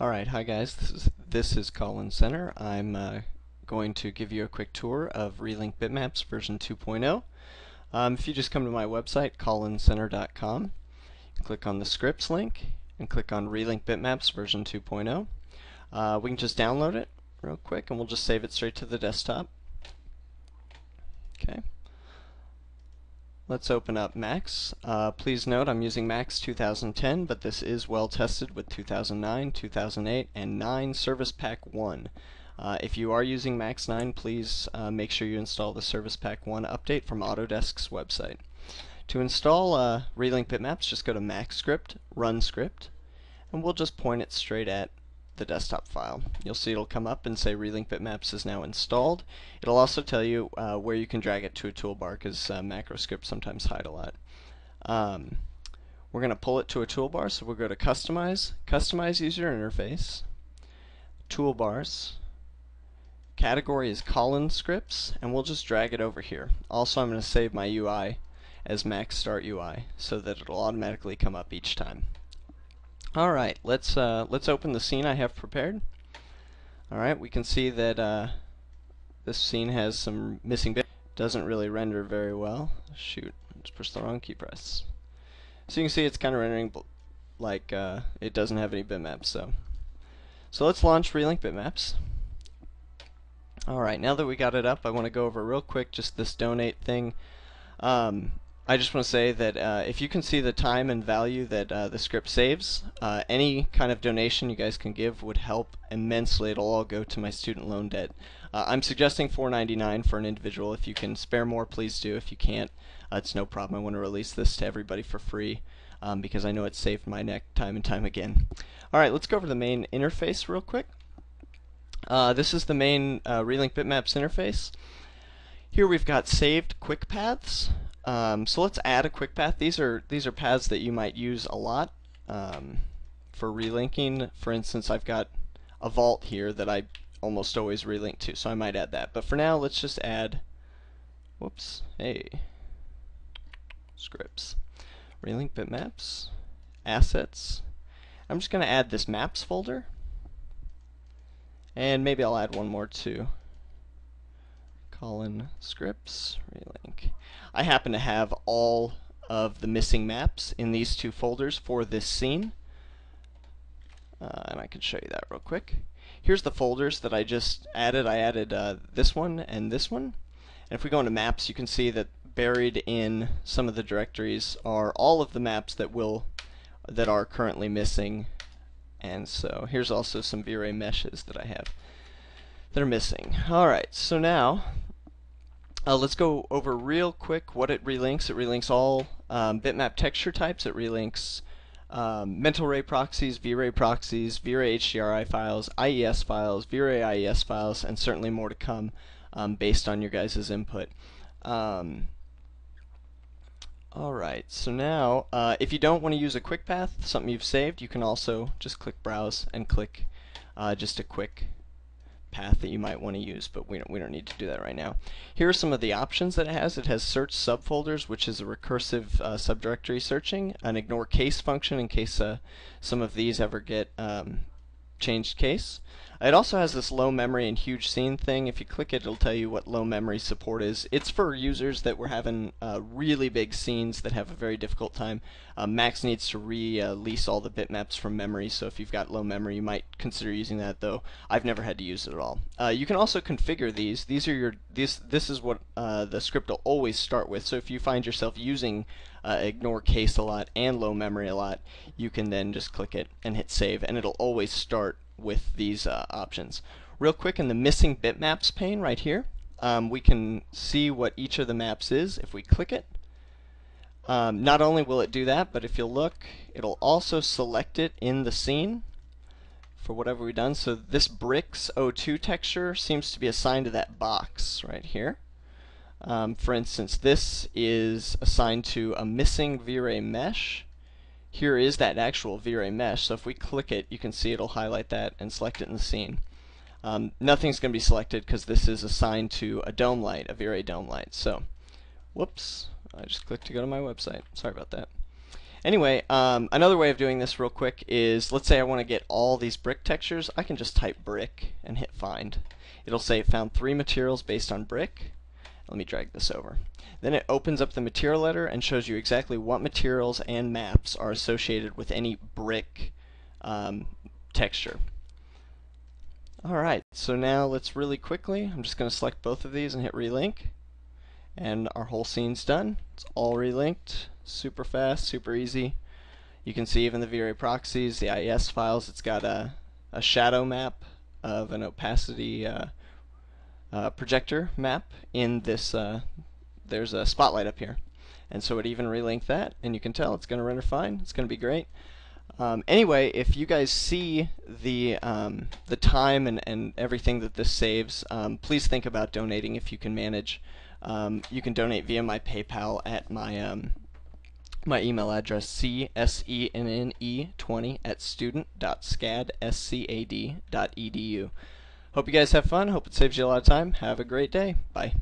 Alright, hi guys, this is, this is Colin Senner. I'm uh, going to give you a quick tour of Relink Bitmaps version 2.0. Um, if you just come to my website, colinsenner.com, click on the scripts link, and click on Relink Bitmaps version 2.0. Uh, we can just download it real quick, and we'll just save it straight to the desktop. Okay. Let's open up Max. Uh, please note I'm using Max 2010, but this is well tested with 2009, 2008, and 9 Service Pack 1. Uh, if you are using Max 9, please uh, make sure you install the Service Pack 1 update from Autodesk's website. To install uh, Relink Bitmaps, just go to Max Script, Run Script, and we'll just point it straight at the desktop file. You'll see it'll come up and say Relink Bitmaps is now installed. It'll also tell you uh, where you can drag it to a toolbar because uh, macro scripts sometimes hide a lot. Um, we're going to pull it to a toolbar, so we'll go to Customize, Customize User Interface, Toolbars, category is Colin Scripts, and we'll just drag it over here. Also, I'm going to save my UI as Max Start UI so that it'll automatically come up each time. All right, let's uh, let's open the scene I have prepared. All right, we can see that uh, this scene has some missing bits. Doesn't really render very well. Shoot, just push the wrong key press. So you can see it's kind of rendering like uh, it doesn't have any bitmaps. So, so let's launch Relink Bitmaps. All right, now that we got it up, I want to go over real quick just this donate thing. Um, I just want to say that uh, if you can see the time and value that uh, the script saves, uh, any kind of donation you guys can give would help immensely. It'll all go to my student loan debt. Uh, I'm suggesting $4.99 for an individual. If you can spare more, please do. If you can't, uh, it's no problem. I want to release this to everybody for free um, because I know it saved my neck time and time again. All right, let's go over the main interface real quick. Uh, this is the main Relink Bitmaps interface. Here we've got saved quick paths. Um, so let's add a quick path. These are these are paths that you might use a lot um, for relinking. For instance, I've got a vault here that I almost always relink to, so I might add that. But for now, let's just add. Whoops. Hey. Scripts. Relink bitmaps. Assets. I'm just going to add this maps folder. And maybe I'll add one more too. Colin scripts relink. I happen to have all of the missing maps in these two folders for this scene. Uh, and I can show you that real quick. Here's the folders that I just added. I added uh, this one and this one. And if we go into maps, you can see that buried in some of the directories are all of the maps that will that are currently missing. And so here's also some V-Ray meshes that I have that are missing. Alright, so now uh, let's go over real quick what it relinks. It relinks all um, bitmap texture types. It relinks um, mental ray proxies, V-Ray proxies, V-Ray HDRI files, IES files, V-Ray IES files, and certainly more to come um, based on your guys' input. Um, Alright, so now uh, if you don't want to use a quick path, something you've saved, you can also just click Browse and click uh, just a quick path that you might want to use, but we don't, we don't need to do that right now. Here are some of the options that it has. It has search subfolders, which is a recursive uh, subdirectory searching, an ignore case function in case uh, some of these ever get um, changed case. It also has this low memory and huge scene thing. If you click it, it'll tell you what low memory support is. It's for users that were having uh, really big scenes that have a very difficult time. Uh, Max needs to release all the bitmaps from memory, so if you've got low memory, you might consider using that. Though I've never had to use it at all. Uh, you can also configure these. These are your this this is what uh, the script will always start with. So if you find yourself using uh, ignore case a lot and low memory a lot, you can then just click it and hit save, and it'll always start with these uh, options. Real quick in the missing bitmaps pane right here, um, we can see what each of the maps is if we click it. Um, not only will it do that, but if you look, it'll also select it in the scene for whatever we've done. So this bricks O2 texture seems to be assigned to that box right here. Um, for instance, this is assigned to a missing V-Ray mesh here is that actual V-Ray mesh. So if we click it, you can see it'll highlight that and select it in the scene. Um, nothing's going to be selected because this is assigned to a dome light, a V-Ray dome light. So, whoops, I just clicked to go to my website. Sorry about that. Anyway, um, another way of doing this real quick is, let's say I want to get all these brick textures, I can just type brick and hit find. It'll say found three materials based on brick. Let me drag this over. Then it opens up the material editor and shows you exactly what materials and maps are associated with any brick um, texture. Alright, so now let's really quickly, I'm just going to select both of these and hit relink. And our whole scene's done. It's all relinked, super fast, super easy. You can see even the V-Ray proxies, the IES files, it's got a, a shadow map of an opacity uh, uh, projector map in this, uh, there's a spotlight up here. And so it even relinked that, and you can tell it's going to render fine, it's going to be great. Um, anyway, if you guys see the um, the time and, and everything that this saves, um, please think about donating if you can manage. Um, you can donate via my PayPal at my um, my email address csenne20 at student.scad.scad.edu. Hope you guys have fun. Hope it saves you a lot of time. Have a great day. Bye.